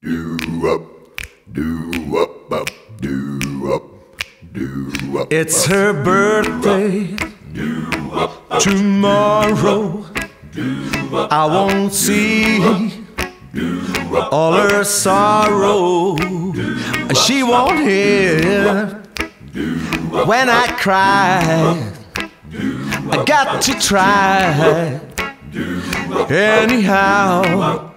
Do up, do up, up, do up, do up. It's her birthday do tomorrow. do I won't see all her sorrow. She won't hear when I cry. I got to try anyhow.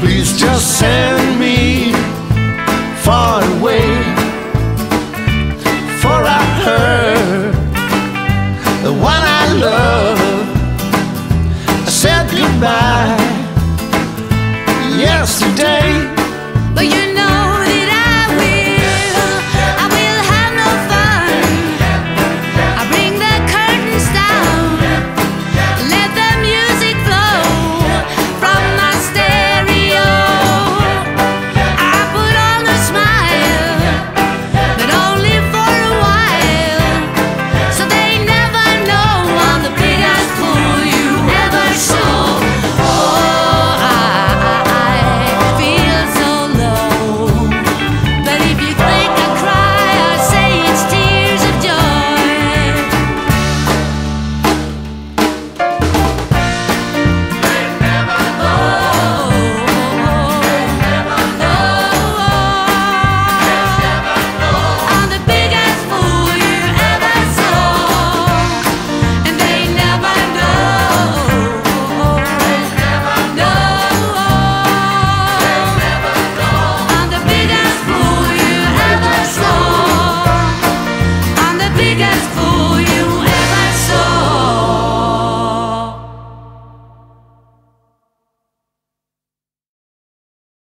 Please just send me far away. For I heard the one I love said goodbye yesterday.